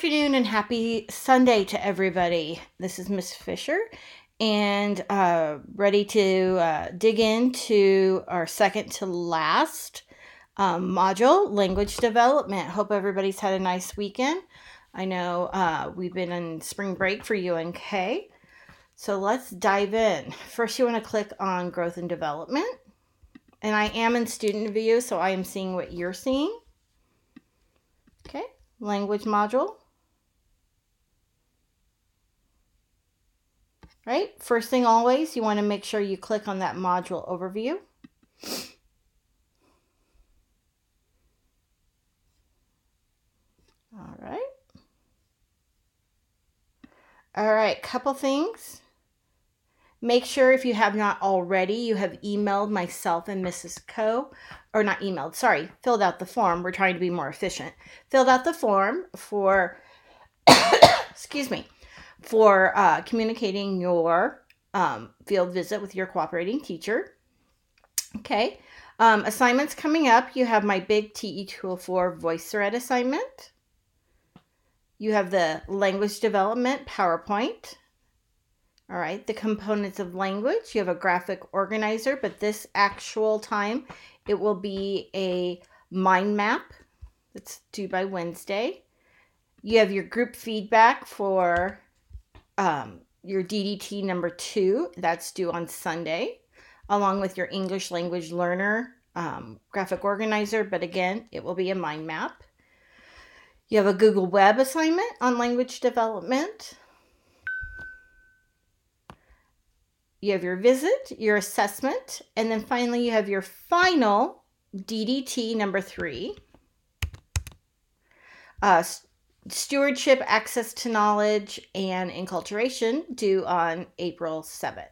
afternoon and happy Sunday to everybody. This is Miss Fisher and uh, ready to uh, dig into our second to last um, module, language development. Hope everybody's had a nice weekend. I know uh, we've been on spring break for UNK. So let's dive in. First, you want to click on growth and development. And I am in student view, so I am seeing what you're seeing. Okay, language module. Right, first thing always, you want to make sure you click on that module overview. All right. All right, couple things. Make sure if you have not already, you have emailed myself and Mrs. Co. Or not emailed, sorry, filled out the form. We're trying to be more efficient. Filled out the form for, excuse me, for uh, communicating your um, field visit with your cooperating teacher. Okay. Um, assignments coming up. You have my big TE204 voice thread assignment. You have the language development PowerPoint. All right, the components of language. You have a graphic organizer, but this actual time it will be a mind map that's due by Wednesday. You have your group feedback for um, your DDT number two, that's due on Sunday, along with your English language learner um, graphic organizer, but again, it will be a mind map. You have a Google Web assignment on language development. you have your visit, your assessment, and then finally you have your final DDT number three. Uh, stewardship, access to knowledge, and enculturation due on April 7th.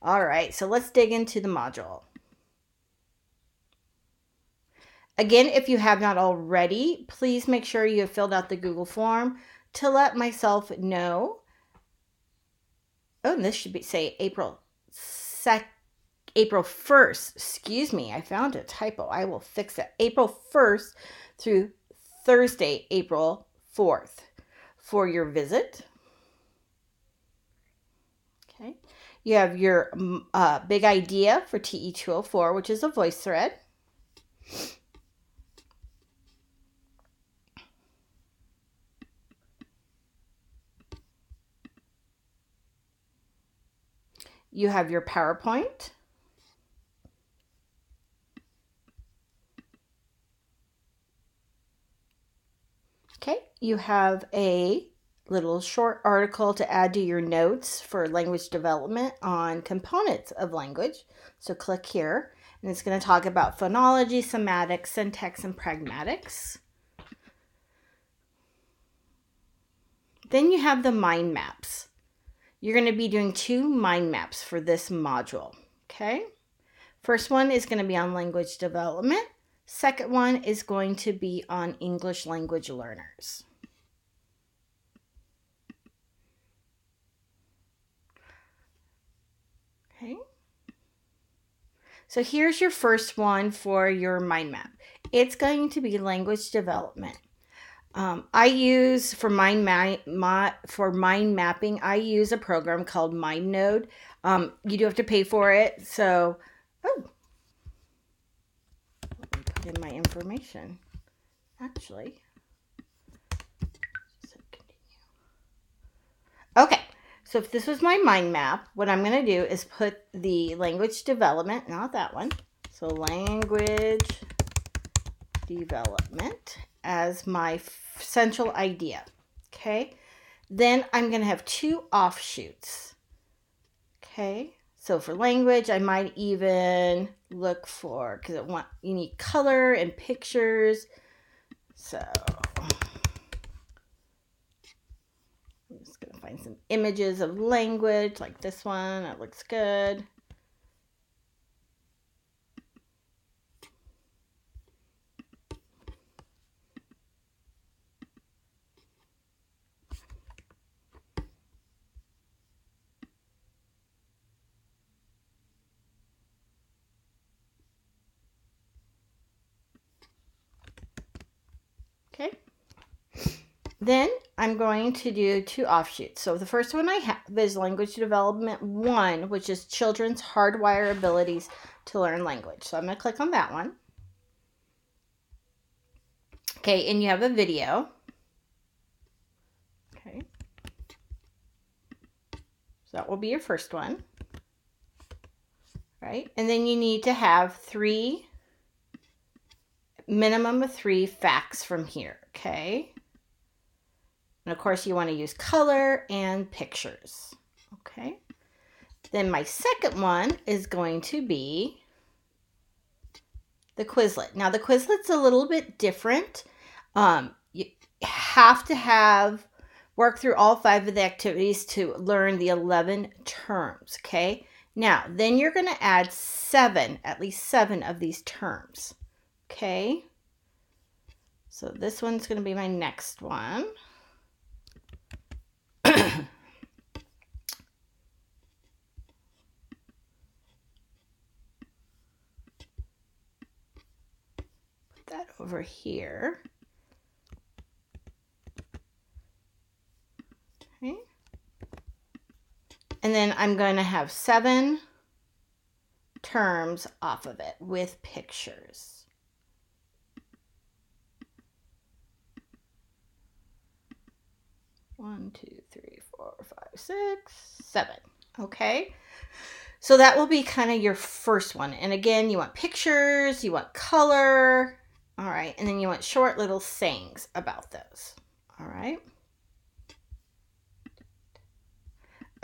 All right, so let's dig into the module. Again, if you have not already, please make sure you have filled out the Google form to let myself know oh, and this should be say April sec April 1st. Excuse me, I found a typo. I will fix it. April 1st through Thursday, April 4th for your visit. Okay. You have your uh, big idea for TE204, which is a voice thread. You have your PowerPoint. Okay, you have a little short article to add to your notes for language development on components of language. So click here, and it's going to talk about phonology, semantics, syntax, and pragmatics. Then you have the mind maps. You're going to be doing two mind maps for this module, okay? First one is going to be on language development. Second one is going to be on English language learners. Okay. So here's your first one for your mind map. It's going to be language development. Um, I use for mind ma- ma- for mind mapping. I use a program called MindNode. Um, you do have to pay for it. So, oh, let me put in my information. Actually, okay. So if this was my mind map, what I'm going to do is put the language development, not that one. So language development as my central idea. Okay. Then I'm going to have two offshoots. Okay. So for language, I might even look for, because I want, you need color and pictures. So I'm just going to find some images of language like this one. That looks good. Okay. Then I'm going to do two offshoots. So the first one I have is Language Development 1, which is Children's Hardwire Abilities to Learn Language. So I'm going to click on that one. Okay, and you have a video. Okay. So that will be your first one. Right? And then you need to have three, minimum of three facts from here. Okay. And of course, you want to use color and pictures. Okay. Then my second one is going to be the Quizlet. Now, the Quizlet's a little bit different. Um, you have to have work through all five of the activities to learn the 11 terms. Okay. Now, then you're going to add seven, at least seven of these terms. Okay. So this one's going to be my next one. Put that over here. Okay. And then I'm going to have seven terms off of it with pictures. One, two, three, four, five, six, seven. Okay. So that will be kind of your first one. And again, you want pictures, you want color. All right. And then you want short little sayings about those. All right.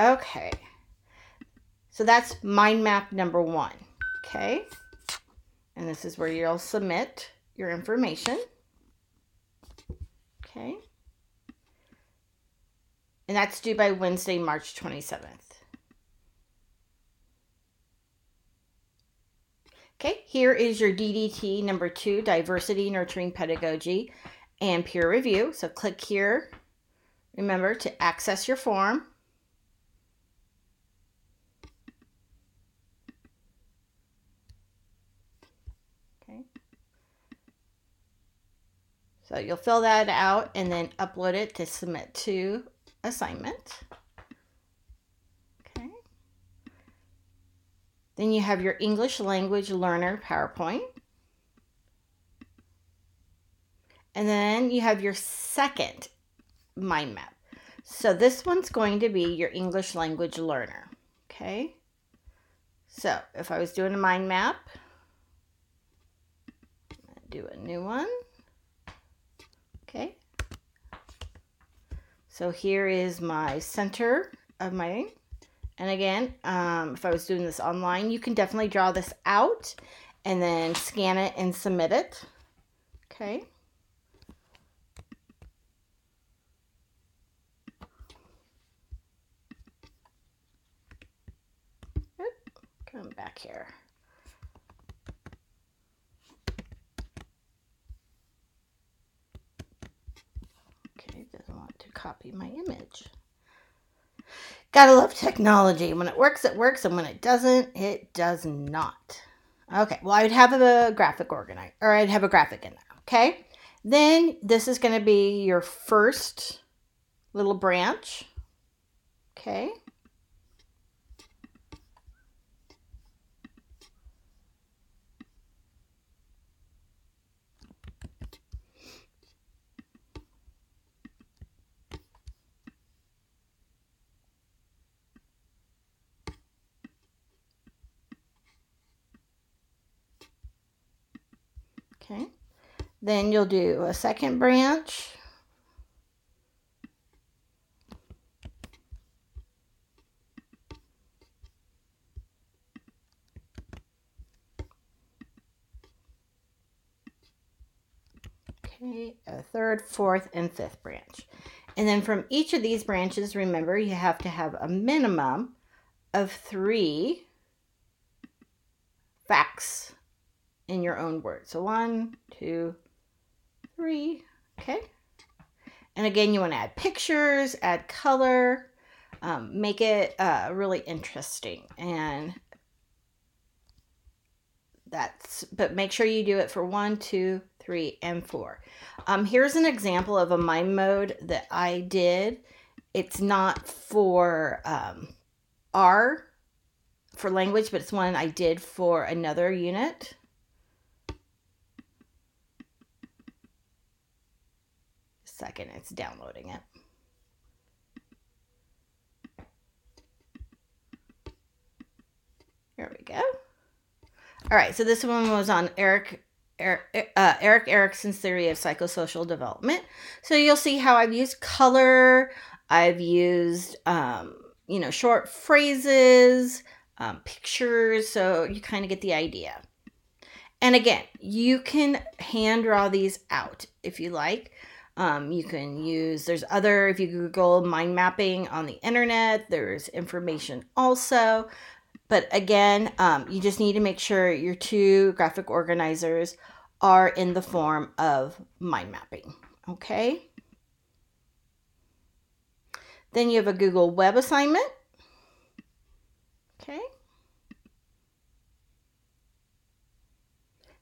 Okay. So that's mind map number one. Okay. And this is where you'll submit your information. Okay and that's due by Wednesday, March 27th. Okay, here is your DDT number two, Diversity Nurturing Pedagogy and Peer Review. So click here, remember to access your form. Okay. So you'll fill that out and then upload it to submit to assignment. Okay. Then you have your English Language Learner PowerPoint. And then you have your second mind map. So this one's going to be your English Language Learner. Okay. So if I was doing a mind map, do a new one. Okay. So here is my center of my, and again, um, if I was doing this online, you can definitely draw this out and then scan it and submit it. Okay. Come back here. Okay, doesn't want to copy my image. Gotta love technology. When it works, it works, and when it doesn't, it does not. Okay, well, I'd have a graphic organizer, or I'd have a graphic in there, okay? Then this is going to be your first little branch, okay? Okay. Then you'll do a second branch. Okay, a third, fourth, and fifth branch. And then from each of these branches, remember, you have to have a minimum of three facts in your own words. So one, two, three. Okay. And again, you want to add pictures, add color, um, make it uh, really interesting. And that's, but make sure you do it for one, two, three, and four. Um, here's an example of a mind mode that I did. It's not for um, R for language, but it's one I did for another unit. Second, it's downloading it. Here we go. All right, so this one was on Erik Eric, uh, Erik Erikson's theory of psychosocial development. So you'll see how I've used color, I've used, um, you know, short phrases, um, pictures, so you kind of get the idea. And again, you can hand draw these out if you like. Um, you can use, there's other, if you Google mind mapping on the internet, there's information also. But again, um, you just need to make sure your two graphic organizers are in the form of mind mapping. Okay. Then you have a Google Web assignment. Okay.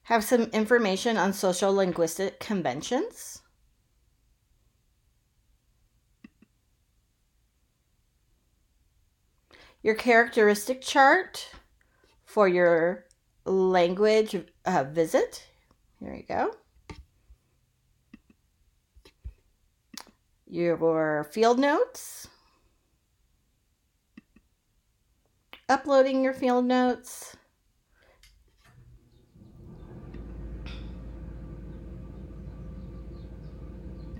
Have some information on social linguistic conventions. Your characteristic chart for your language uh, visit. Here you go. Your field notes. Uploading your field notes.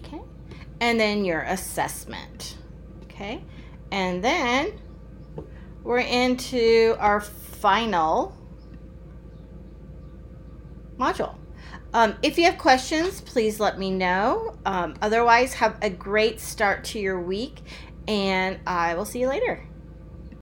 Okay. And then your assessment. Okay. And then we're into our final module. Um, if you have questions, please let me know. Um, otherwise, have a great start to your week, and I will see you later.